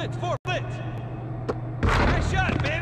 blitz, four, blitz. Nice shot, man.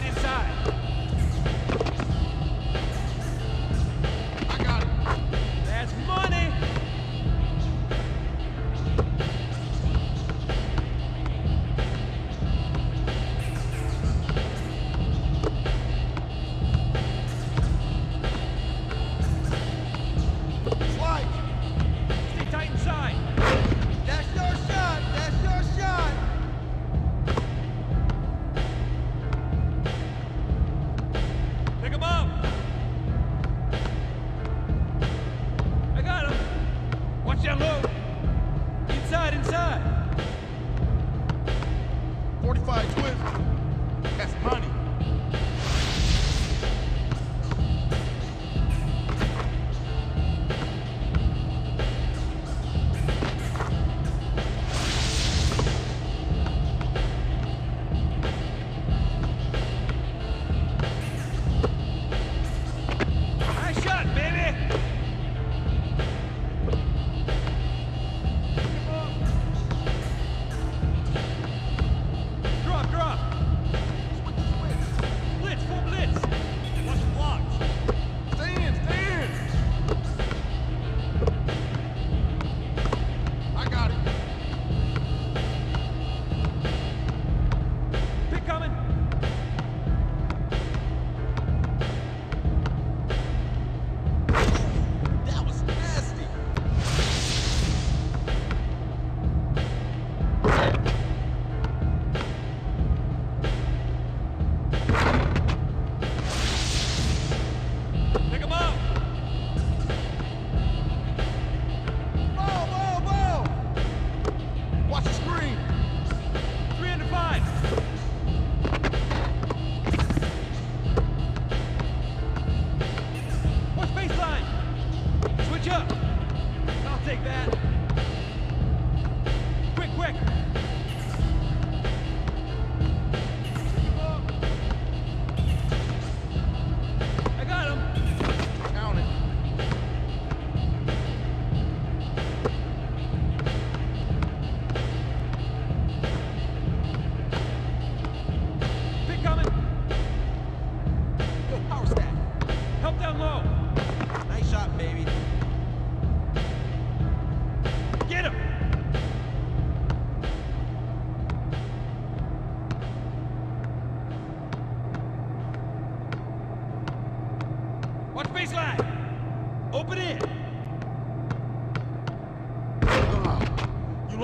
right inside.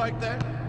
like that?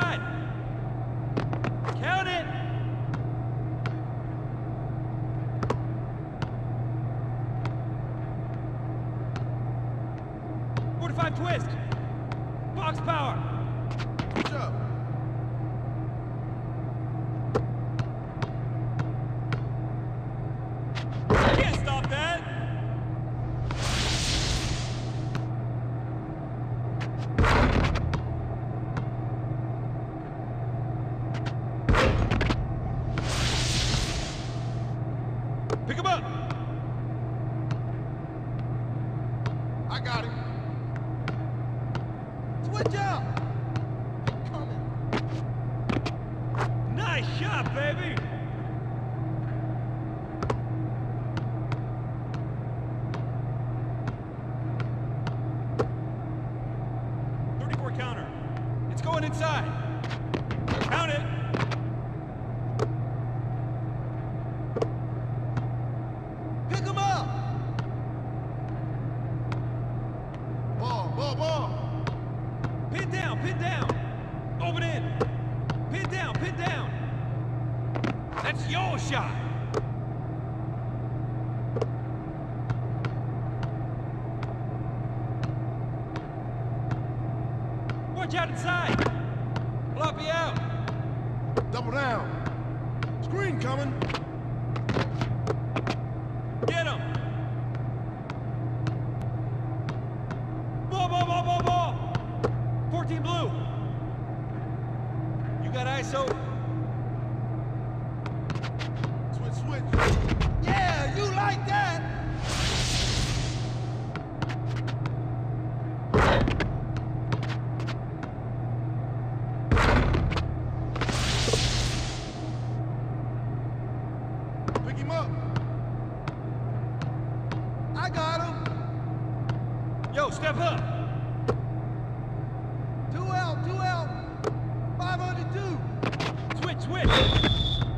Inside. Count it. Forty-five twist. Box power. Push up. Can't stop that. Pick him up. I got him. Switch out. Coming. Nice shot, baby. Thirty-four counter. It's going inside. Count it. Pick him up. Ball, ball, ball. Pin down, pin down. Open in. Pin down, pin down. That's your shot. Watch out inside. Flop you out. Double down. Screen coming. Get him. Ball, ball, ball, ball, ball. 14 blue. You got ISO. Switch, switch. Yeah, you like that. Pick him up. I got him. Yo, step up. Two out, two out. 502. Switch, switch.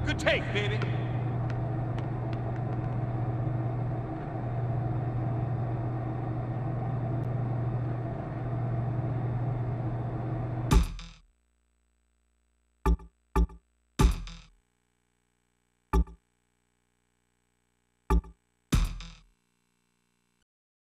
Good take, baby.